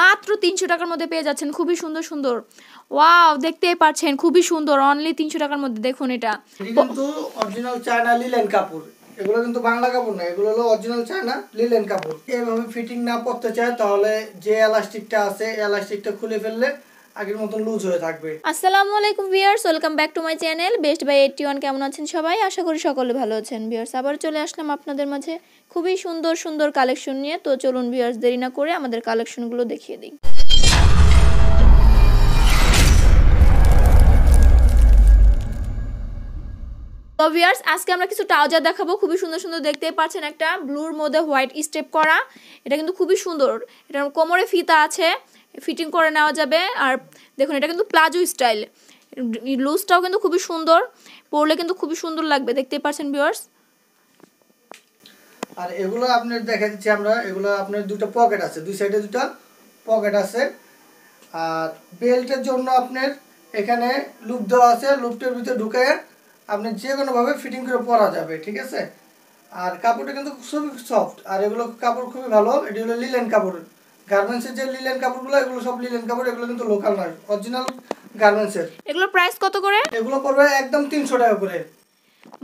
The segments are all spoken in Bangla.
মাত্র তিনশো টাকার মধ্যে পেয়ে যাচ্ছেন। খুবই সুন্দর সুন্দর। ওয়াও, দেখতেই পাচ্ছেন, খুবই সুন্দর। অনলি তিনশো টাকার মধ্যে, দেখুন এটা। কিন্তু অরিজিনাল চায়না লিলেন কাপড়। এগুলো কিন্তু বাংলা কাপড় না, এগুলো হলো অরিজিনাল চায়না লিলেন কাপড়। এভাবে ফিটিং না পড়তে চায়, তাহলে যে এলাস্টিকটা আছে এলাস্টিকটা খুলে ফেললে আগের মতন loose welcome back to my channel best one কেমন আছেন সবাই? আশা করি সকলে ভালো আছেন। আবার চলে আসলাম আপনাদের মাঝে খুবই সুন্দর সুন্দর কালেকশন নিয়ে। তো চলুন দেরি না করে আমাদের দেখিয়ে ভিউয়ার্স আজকে আমরা কিছু ট্রাউজার দেখাবো। খুবই সুন্দর সুন্দর দেখতেই পাচ্ছেন একটা ব্লুর মধ্যে হোয়াইট স্টেপ করা। এটা কিন্তু খুবই সুন্দর। এটা কোমরে ফিতা আছে। ফিটিং করে নেওয়া যাবে। আর দেখুন, এটা কিন্তু প্লাজো স্টাইল। লুজটাও কিন্তু খুবই সুন্দর। পরলে কিন্তু খুবই সুন্দর লাগবে, দেখতেই পাচ্ছেন ভিউয়ার্স আর এগুলো আপনার দেখা দিচ্ছি আমরা, এগুলো আপনার দুটো পকেট আছে, দুই সাইডে দুটো পকেট আছে। আর বেল্টের জন্য আপনার এখানে লুপ দেওয়া আছে লুপটার ভিতরে ঢুকে আপনি যে কোনোভাবে ফিটিং করে পরা যাবে, ঠিক আছে? আর কাপড়টা কিন্তু খুবই সফট আর এগুলো কাপড় খুবই ভালো, এটি হলো লিলেন কাপড়। গার্মেন্টসের যে লিলেন কাপড়গুলো এগুলো সব লিলেন কাপড় এগুলো কিন্তু লোকাল নয় অরিজিনাল গার্মেন্টসের প্রাইস কত করে? এগুলো পড়বে একদম তিনশো টাকা করে।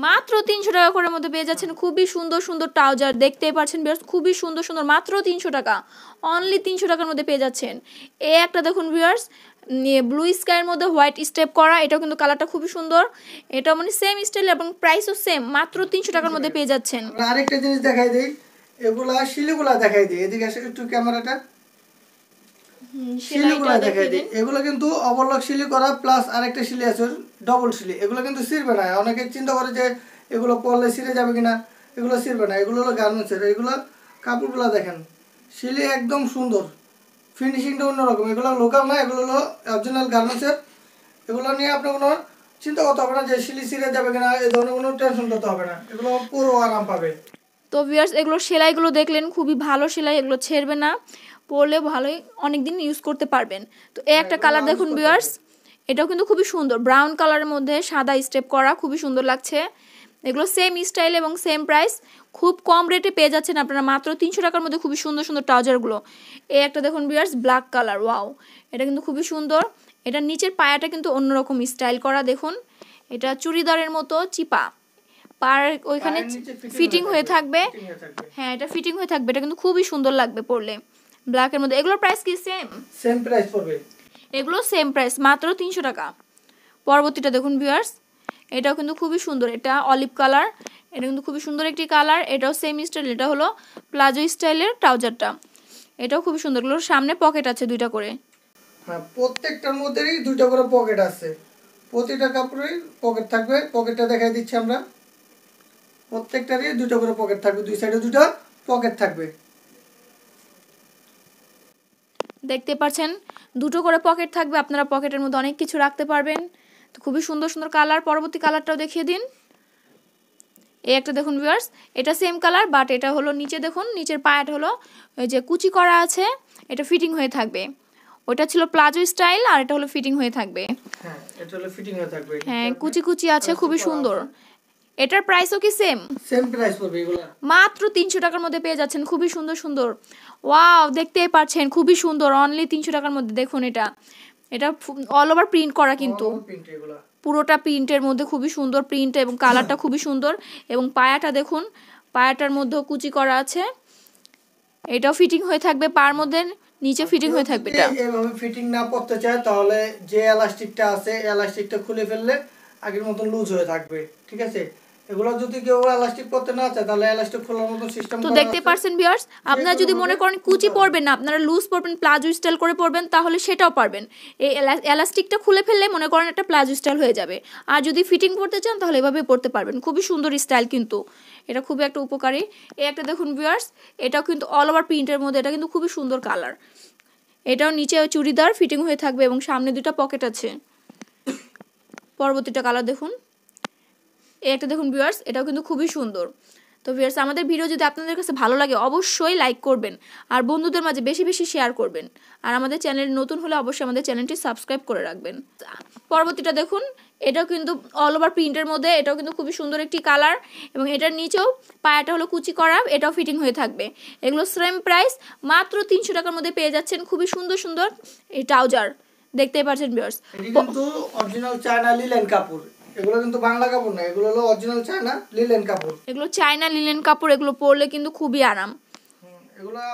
মাত্র তিনশো টাকা করে মধ্যে পেয়ে যাচ্ছেন খুবই সুন্দর সুন্দর ট্রাউজার দেখতেই পাচ্ছেন ভিউয়ার্স খুবই সুন্দর সুন্দর মাত্র তিনশো টাকা। অনলি তিনশো টাকার মধ্যে পেয়ে যাচ্ছেন। এ একটা দেখুন ভিউয়ার্স ব্লু স্কাইয়ের মধ্যে হোয়াইট স্টেপ করা এটাও কিন্তু কালারটা খুবই সুন্দর। এটাও মানে সেম স্টাইল এবং প্রাইসও সেম মাত্র তিনশো টাকার মধ্যে পেয়ে যাচ্ছেন। আরেকটা জিনিস দেখাই দিই এগুলা শিলিগুলা দেখাই দিই এদিকে একটু ক্যামেরাটা শিলিগুলা দেখাই দিই এগুলো কিন্তু ওভারলক শিলি করা প্লাস আরেকটা শিলি আছে ডবল শিলি। এগুলো কিন্তু ছিঁড়বে না। অনেকে চিন্তা করে যে এগুলো পরলে ছিঁড়ে যাবে কিনা এগুলো ছিঁড়বে না। এগুলো হলো গার্মেন্টসের এগুলো কাপড়গুলো দেখেন শিলি একদম সুন্দর। ফিনিশিংটা অন্যরকম। এগুলো লোকাল না এগুলো হলো অরিজিনাল গার্মেন্টসের এগুলো নিয়ে আপনার কোনো চিন্তা করতে হবে না যে শিলি ছিঁড়ে যাবে কিনা এই ধরনের কোনো টেনশন করতে হবে না। এগুলো পুরো আরাম পাবে। তো ভিউয়ার্স এগুলো সেলাইগুলো দেখলেন খুবই ভালো সেলাই এগুলো ছেড়বে না। পরলে ভালোই অনেক দিন ইউজ করতে পারবেন। তো এই একটা কালার দেখুন ভিউয়ার্স এটাও কিন্তু খুবই সুন্দর। ব্রাউন কালারের মধ্যে সাদা স্টেপ করা খুবই সুন্দর লাগছে। এগুলো সেম স্টাইল এবং সেম প্রাইস খুব কম রেটে পেয়ে যাচ্ছেন আপনারা। মাত্র তিনশো টাকার মধ্যে খুবই সুন্দর সুন্দর ট্রাউজারগুলো। এই একটা দেখুন ভিউয়ার্স ব্ল্যাক কালার ওয়াও এটা কিন্তু খুবই সুন্দর। এটা নিচের পায়াটা কিন্তু অন্যরকম স্টাইল করা দেখুন। এটা চুড়িদারের মতো চিপা। পার ওইখানে ফিটিং হয়ে হয়ে থাকবে হয়ে থাকবে। হ্যাঁ এটা ফিটিং হয়ে থাকবে। এটা কিন্তু খুবই সুন্দর লাগবে পরলে। ব্ল্যাকের মধ্যে। এগুলোর প্রাইস কি সেম সেম প্রাইস পড়বে। এগুলো সেম প্রাইস মাত্র তিনশো টাকা। পরবর্তীটা দেখুন ভিউয়ার্স এটাও কিন্তু খুবই সুন্দর। এটা অলিভ কালার এটা কিন্তু খুবই সুন্দর একটি কালার এটাও সেম স্টাইল এটা হলো প্লাজো স্টাইলের ট্রাউজারটা এটাও খুবই সুন্দর। এগুলোর সামনে পকেট আছে দুইটা করে। হ্যাঁ প্রত্যেকটার মধ্যেই দুইটা করে পকেট আছে। প্রতিটা কাপড়েই পকেট থাকবে। পকেটটা দেখাই দিচ্ছি আমরা। প্রত্যেকটারই দুটো করে পকেট থাকবে। দুই সাইডে দুটো পকেট থাকবে। দেখতে পাচ্ছেন দুটো করে পকেট থাকবে আপনারা পকেটের মধ্যে অনেক কিছু রাখতে পারবেন। তো খুবই সুন্দর সুন্দর কালার পরবর্তী কালারটাও দেখিয়ে দিন। এই একটা দেখুন ভিউয়ার্স এটা সেম কালার বাট এটা হলো নিচে দেখুন নিচের পায়াটা হলো ওই যে কুচি করা আছে এটা ফিটিং হয়ে থাকবে। ওটা ছিল প্লাজো স্টাইল আর এটা হলো ফিটিং হয়ে থাকবে। হ্যাঁ এটা হলো ফিটিং হয়ে থাকবে। হ্যাঁ কুচি কুচি আছে খুবই সুন্দর। এটার প্রাইসও কি সেম সেম প্রাইস পড়বে এগুলো। মাত্র তিনশো টাকার মধ্যে পেয়ে যাচ্ছেন। খুবই সুন্দর সুন্দর। ওয়াও দেখতেই পাচ্ছেন। খুবই সুন্দর। অনলি তিনশো টাকার মধ্যে। দেখুন এটা। এটা অল ওভার প্রিন্ট করা কিন্তু। পুরোটা প্রিন্টের মধ্যে খুবই সুন্দর প্রিন্ট এবং কালারটা খুবই সুন্দর। এবং পায়াটা দেখুন পায়াটার মধ্যেও কুচি করা আছে। এটাও ফিটিং হয়ে থাকবে পার মধ্যে। নিচে ফিটিং হয়ে থাকবে এটা। এভাবে ফিটিং না পড়তে চায় তাহলে যে এলাস্টিকটা আছে এলাস্টিকটা খুলে ফেললে আগের মতন লুজ হয়ে থাকবে। ঠিক আছে? এগুলো যদি কেউ এলাস্টিক করতে না চায় তাহলে এলাস্টিক খোলার মতন সিস্টেম তো দেখতে পারছেন ভিউয়ার্স আপনারা যদি মনে করেন কুচি পরবেন না আপনারা লুজ পরবেন প্লাজো স্টাইল করে পরবেন তাহলে সেটাও পারবেন। এই এলাস্টিকটা খুলে ফেললে মনে করেন একটা প্লাজো স্টাইল হয়ে যাবে। আর যদি ফিটিং চান তাহলে এভাবে পরতে পারবেন। খুবই সুন্দর স্টাইল কিন্তু। এটা খুবই একটা উপকারী। এই একটা দেখুন ভিউয়ার্স এটাও কিন্তু অল ওভার প্রিন্টের মধ্যে এটা কিন্তু খুবই সুন্দর কালার এটাও নিচে চুড়িদার ফিটিং হয়ে থাকবে এবং সামনে দুটো পকেট আছে। পরবর্তীটা কালার দেখুন। এই একটা দেখুন ভিউয়ার্স এটাও কিন্তু খুবই সুন্দর। তো ভিউয়ার্স আমাদের ভিডিও যদি আপনাদের কাছে ভালো লাগে, অবশ্যই লাইক করবেন আর বন্ধুদের মাঝে বেশি বেশি শেয়ার করবেন। আর আমাদের চ্যানেল নতুন হলে অবশ্যই আমাদের চ্যানেলটি সাবস্ক্রাইব করে রাখবেন। পরবর্তীটা দেখুন, এটাও কিন্তু অল ওভার প্রিন্টের মধ্যে, এটাও কিন্তু খুবই সুন্দর একটি কালার এবং এটার নিচেও পায়াটা হলো কুচি করা, এটাও ফিটিং হয়ে থাকবে। এগুলো সেম প্রাইস মাত্র তিনশো টাকার মধ্যে পেয়ে যাচ্ছেন খুবই সুন্দর সুন্দর এই ট্রাউজার দেখতেই পাচ্ছেন ভিউয়ার্স কিন্তু অরিজিনাল চায়না লিলেন এগুলো কিন্তু বাংলা কাপড় না এগুলো হলো অরিজিনাল চায়না লিলেন কাপড়। এগুলো চায়না লিলেন কাপড় এগুলো পরলে কিন্তু খুবই আরাম।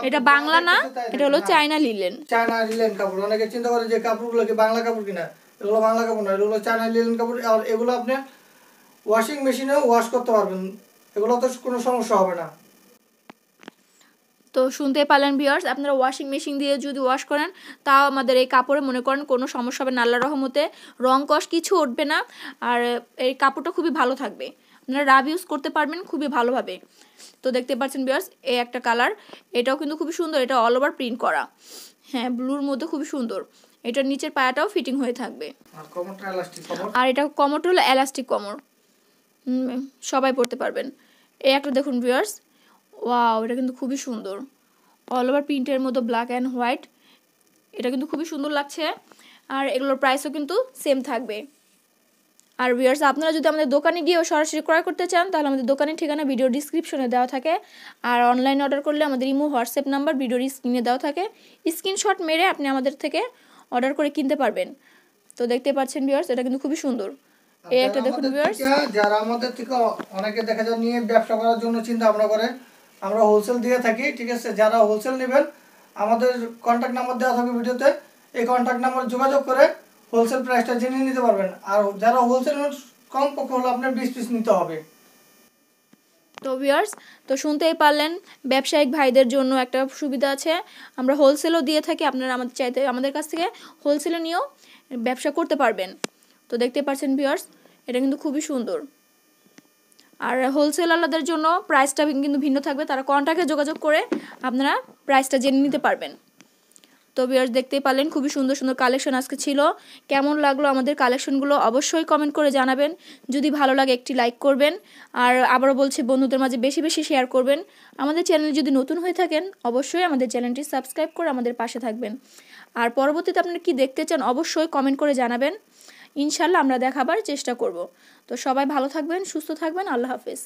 এটা বাংলা না এটা হলো। চায়না লিলেন চায়না লিলেন কাপড় অনেকে চিন্তা করে যে কাপড়গুলো কি বাংলা কাপড় কিনা? এগুলো বাংলা কাপড় না এগুলো চায়না লিলেন কাপড়। আর এগুলো আপনি ওয়াশিং মেশিনেও ওয়াশ করতে পারবেন এগুলো তো কোনো সমস্যা হবে না। তো শুনতে পারলেন ভিউয়ার্স আপনারা ওয়াশিং মেশিন দিয়ে যদি ওয়াশ করেন তাও আমাদের এই কাপড়ে মনে করেন কোনো সমস্যা হবে না আল্লাহ রহমতে। রং কষ কিছু উঠবে না আর এই কাপড়টা খুবই ভালো থাকবে। আপনারা রাব ইউজ করতে পারবেন খুবই ভালোভাবে। তো দেখতে পাচ্ছেন ভিউয়ার্স এই একটা কালার এটাও কিন্তু খুবই সুন্দর এটা অল ওভার প্রিন্ট করা। হ্যাঁ ব্লুর মধ্যে খুবই সুন্দর। এটার নিচের পায়াটাও ফিটিং হয়ে থাকবে। আর এটা কমরটা হলো এলাস্টিক কমর। সবাই পড়তে পারবেন। এই একটা দেখুন ভিউয়ার্স ওয়াও এটা কিন্তু খুবই সুন্দর। অল ওভার প্রিন্টের মতো ব্ল্যাক অ্যান্ড হোয়াইট এটা কিন্তু খুবই সুন্দর লাগছে। আর এগুলোর প্রাইসও কিন্তু সেম থাকবে। আর ভিউয়ার্স আপনারা যদি আমাদের দোকানে গিয়েও সরাসরি ক্রয় করতে চান তাহলে আমাদের দোকানের ঠিকানা ভিডিও ডিসক্রিপশনে দেওয়া থাকে। আর অনলাইনে অর্ডার করলে আমাদের ইমো হোয়াটসঅ্যাপ নাম্বার ভিডিওর স্ক্রিনে দেওয়া থাকে। স্ক্রিনশট মেরে আপনি আমাদের থেকে অর্ডার করে কিনতে পারবেন। তো দেখতে পাচ্ছেন ভিউয়ার্স এটা কিন্তু খুবই সুন্দর। এই একটা দেখুন ভিউয়ার্স যারা আমাদের থেকে অনেকে দেখা যায় নিয়ে ব্যবসা করার জন্য চিন্তা ভাবনা করে আমরা হোলসেল দিয়ে থাকি, ঠিক আছে? যারা হোলসেল নেবেন, আমাদের কন্ট্যাক্ট নাম্বার দেওয়া থাকবে ভিডিওতে। এই কন্ট্যাক্ট নাম্বার যোগাযোগ করে হোলসেল প্রাইসটা জেনে নিতে পারবেন। আর যারা হোলসেল কম পক্ষে হলে আপনার বিশ পিস নিতে হবে। তো ভিউয়ার্স তো শুনতেই পারলেন, ব্যবসায়িক ভাইদের জন্য একটা সুবিধা আছে। আমরা হোলসেলও দিয়ে থাকি, আপনারা আমাদের চাইতে, আমাদের কাছ থেকে হোলসেলে নিয়েও ব্যবসা করতে পারবেন। তো দেখতে পাচ্ছেন ভিউয়ার্স এটা কিন্তু খুবই সুন্দর। আর হোলসেলারদের জন্য প্রাইসটা কিন্তু ভিন্ন থাকবে। তারা কন্ট্যাক্টে যোগাযোগ করে আপনারা প্রাইসটা জেনে নিতে পারবেন। তো ভিউয়ার্স দেখতেই পারলেন, খুবই সুন্দর সুন্দর কালেকশন আজকে ছিল। কেমন লাগল আমাদের কালেকশনগুলো অবশ্যই কমেন্ট করে জানাবেন। যদি ভালো লাগে একটি লাইক করবেন। আর আবারও বলছি, বন্ধুদের মাঝে বেশি বেশি শেয়ার করবেন। আমাদের চ্যানেল যদি নতুন হয়ে থাকেন, অবশ্যই আমাদের চ্যানেলটি সাবস্ক্রাইব করে আমাদের পাশে থাকবেন। আর পরবর্তীতে আপনারা কি দেখতে চান, অবশ্যই কমেন্ট করে জানাবেন। ইনশাল্লাহ আমরা দেখাবার চেষ্টা করব। তো সবাই ভালো থাকবেন সুস্থ থাকবেন আল্লাহ হাফেজ।